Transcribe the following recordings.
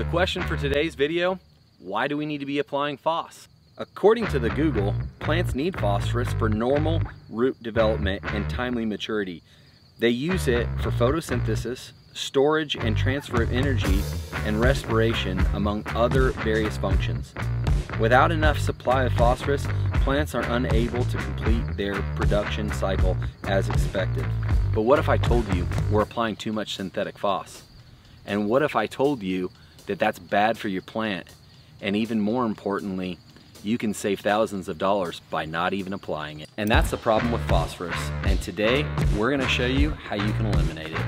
The question for today's video, why do we need to be applying phos? According to the Google, plants need phosphorus for normal root development and timely maturity. They use it for photosynthesis, storage and transfer of energy, and respiration, among other various functions. Without enough supply of phosphorus, plants are unable to complete their production cycle as expected. But what if I told you we're applying too much synthetic phos? And what if I told you that that's bad for your plant? And even more importantly, you can save thousands of dollars by not even applying it. And that's the problem with phosphorus. And today, we're gonna show you how you can eliminate it.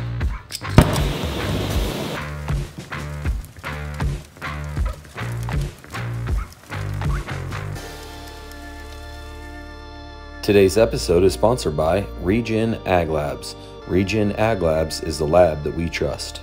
Today's episode is sponsored by Regen Ag Labs. Regen Ag Labs is the lab that we trust.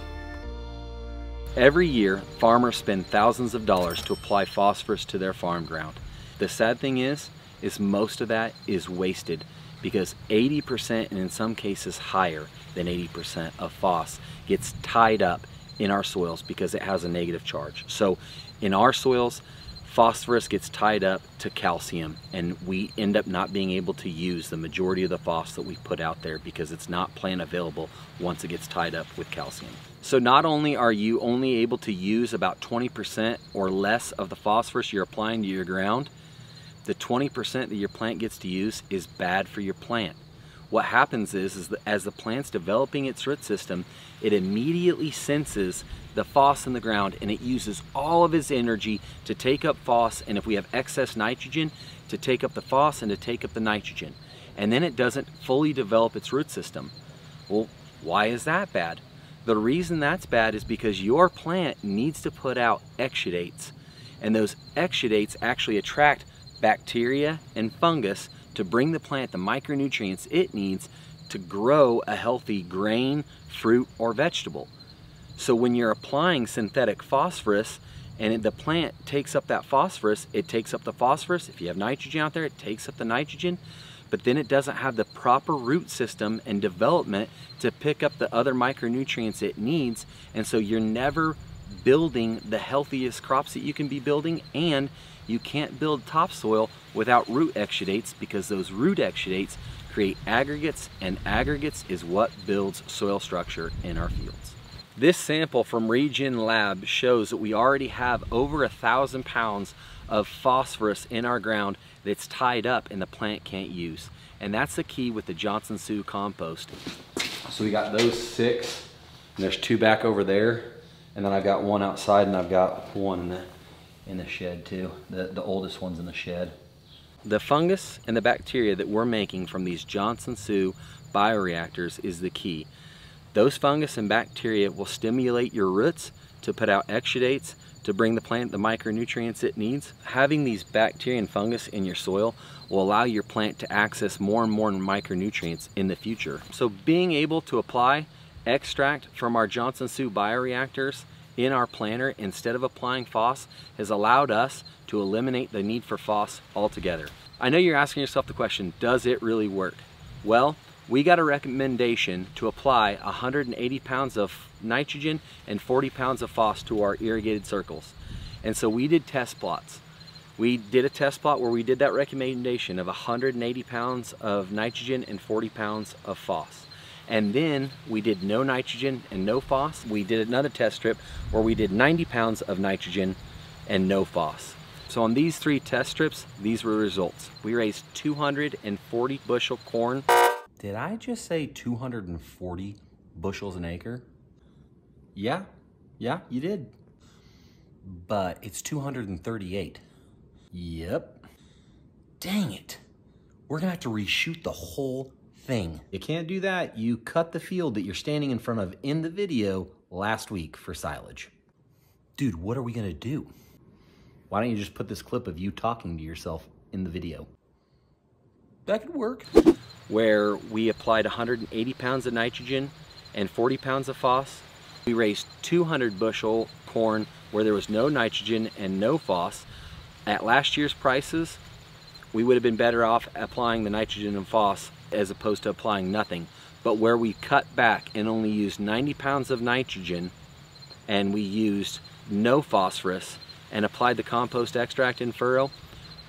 Every year, farmers spend thousands of dollars to apply phosphorus to their farm ground. The sad thing is, is most of that is wasted because 80% and in some cases higher than 80% of phos gets tied up in our soils because it has a negative charge. So in our soils, phosphorus gets tied up to calcium and we end up not being able to use the majority of the phos that we put out there because it's not plant available once it gets tied up with calcium. So not only are you only able to use about 20% or less of the phosphorus you're applying to your ground, the 20% that your plant gets to use is bad for your plant. What happens is, is that as the plant's developing its root system, it immediately senses the phos in the ground and it uses all of its energy to take up phos and if we have excess nitrogen to take up the phos and to take up the nitrogen. And then it doesn't fully develop its root system. Well why is that bad the reason that's bad is because your plant needs to put out exudates and those exudates actually attract bacteria and fungus to bring the plant the micronutrients it needs to grow a healthy grain, fruit, or vegetable. So when you're applying synthetic phosphorus and the plant takes up that phosphorus, it takes up the phosphorus. If you have nitrogen out there, it takes up the nitrogen, but then it doesn't have the proper root system and development to pick up the other micronutrients it needs. And so you're never building the healthiest crops that you can be building and you can't build topsoil without root exudates because those root exudates create aggregates and aggregates is what builds soil structure in our fields. This sample from Regen Lab shows that we already have over a thousand pounds of phosphorus in our ground that's tied up and the plant can't use. And that's the key with the Johnson Su compost. So we got those six, and there's two back over there, and then I've got one outside and I've got one in the, in the shed too. The, the oldest one's in the shed. The fungus and the bacteria that we're making from these Johnson Su bioreactors is the key. Those fungus and bacteria will stimulate your roots to put out exudates to bring the plant the micronutrients it needs. Having these bacteria and fungus in your soil will allow your plant to access more and more micronutrients in the future. So being able to apply extract from our Johnson Su bioreactors in our planter instead of applying phos has allowed us to eliminate the need for phos altogether. I know you're asking yourself the question, does it really work? Well, we got a recommendation to apply 180 pounds of nitrogen and 40 pounds of phos to our irrigated circles. And so we did test plots. We did a test plot where we did that recommendation of 180 pounds of nitrogen and 40 pounds of phos. And then we did no nitrogen and no phos. We did another test strip where we did 90 pounds of nitrogen and no phos. So on these three test strips, these were results. We raised 240 bushel corn did I just say 240 bushels an acre? Yeah, yeah, you did. But it's 238. Yep. Dang it. We're gonna have to reshoot the whole thing. You can't do that. You cut the field that you're standing in front of in the video last week for silage. Dude, what are we gonna do? Why don't you just put this clip of you talking to yourself in the video? That could work where we applied 180 pounds of nitrogen and 40 pounds of phos. We raised 200 bushel corn where there was no nitrogen and no phos. At last year's prices, we would have been better off applying the nitrogen and phos as opposed to applying nothing. But where we cut back and only used 90 pounds of nitrogen and we used no phosphorus, and applied the compost extract in furrow,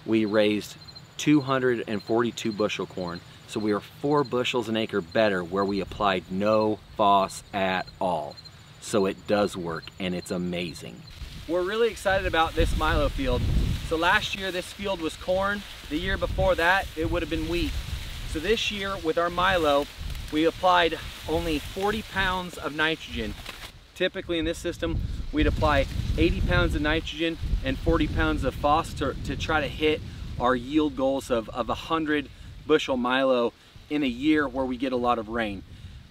we raised 242 bushel corn. So we are four bushels an acre better where we applied no phos at all. So it does work and it's amazing. We're really excited about this Milo field. So last year this field was corn. The year before that it would have been wheat. So this year with our Milo, we applied only 40 pounds of nitrogen. Typically in this system, we'd apply 80 pounds of nitrogen and 40 pounds of phos to, to try to hit our yield goals of, of 100 bushel Milo in a year where we get a lot of rain.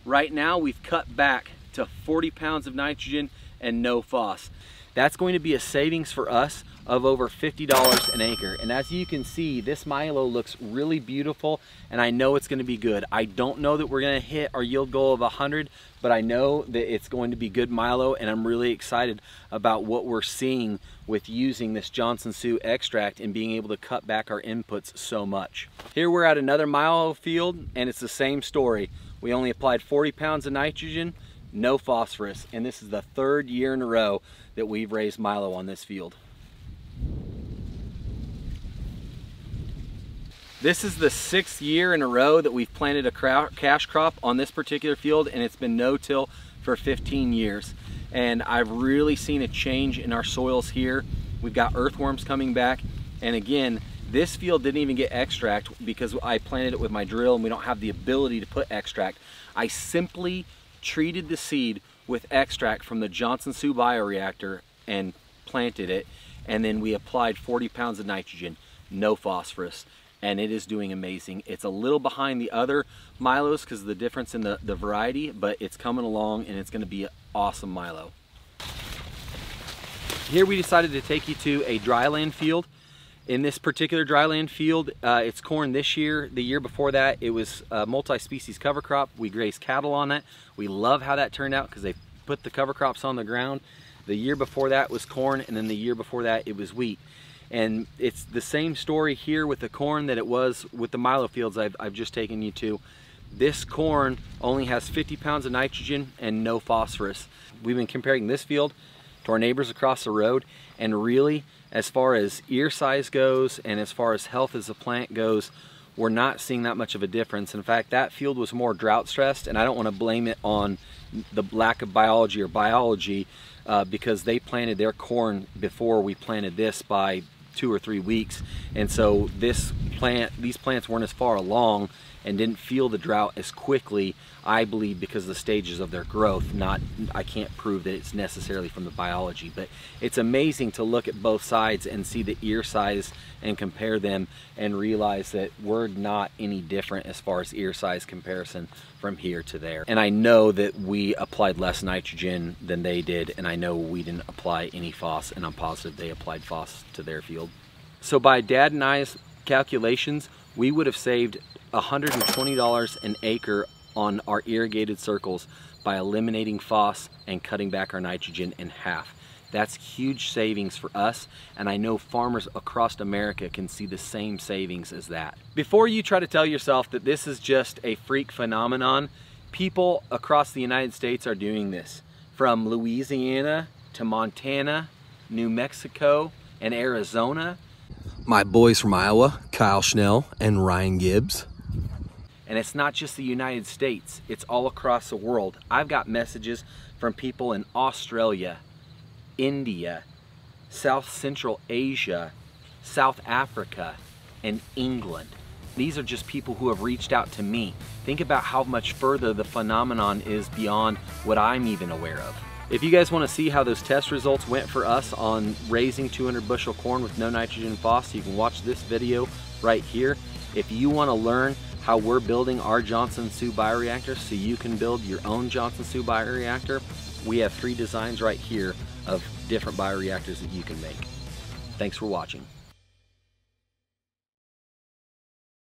Right now we've cut back to 40 pounds of nitrogen and no phos. That's going to be a savings for us of over $50 an acre. And as you can see, this Milo looks really beautiful and I know it's gonna be good. I don't know that we're gonna hit our yield goal of 100, but I know that it's going to be good Milo and I'm really excited about what we're seeing with using this Johnson Su extract and being able to cut back our inputs so much. Here we're at another Milo field and it's the same story. We only applied 40 pounds of nitrogen, no phosphorus, and this is the third year in a row that we've raised Milo on this field. This is the sixth year in a row that we've planted a cash crop on this particular field and it's been no-till for 15 years. And I've really seen a change in our soils here. We've got earthworms coming back. And again, this field didn't even get extract because I planted it with my drill and we don't have the ability to put extract. I simply treated the seed with extract from the Johnson Su bioreactor and planted it. And then we applied 40 pounds of nitrogen, no phosphorus and it is doing amazing. It's a little behind the other Milos because of the difference in the, the variety, but it's coming along and it's gonna be an awesome Milo. Here we decided to take you to a dryland field. In this particular dryland field, uh, it's corn this year. The year before that, it was a multi-species cover crop. We grazed cattle on that. We love how that turned out because they put the cover crops on the ground. The year before that was corn, and then the year before that, it was wheat. And it's the same story here with the corn that it was with the Milo fields I've, I've just taken you to. This corn only has 50 pounds of nitrogen and no phosphorus. We've been comparing this field to our neighbors across the road and really as far as ear size goes and as far as health as a plant goes, we're not seeing that much of a difference. In fact, that field was more drought stressed and I don't want to blame it on the lack of biology or biology uh, because they planted their corn before we planted this by two or three weeks. And so this plant, these plants weren't as far along and didn't feel the drought as quickly, I believe because the stages of their growth. Not, I can't prove that it's necessarily from the biology, but it's amazing to look at both sides and see the ear size and compare them and realize that we're not any different as far as ear size comparison from here to there. And I know that we applied less nitrogen than they did, and I know we didn't apply any phos, and I'm positive they applied phos to their field. So by dad and I's calculations, we would have saved $120 an acre on our irrigated circles by eliminating phos and cutting back our nitrogen in half. That's huge savings for us, and I know farmers across America can see the same savings as that. Before you try to tell yourself that this is just a freak phenomenon, people across the United States are doing this. From Louisiana to Montana, New Mexico, and Arizona. My boys from Iowa, Kyle Schnell and Ryan Gibbs. And it's not just the United States, it's all across the world. I've got messages from people in Australia, India, South Central Asia, South Africa, and England. These are just people who have reached out to me. Think about how much further the phenomenon is beyond what I'm even aware of. If you guys want to see how those test results went for us on raising 200 bushel corn with no nitrogen phos, you can watch this video right here. If you want to learn how we're building our Johnson Su bioreactor so you can build your own Johnson Su bioreactor, we have three designs right here of different bioreactors that you can make. Thanks for watching.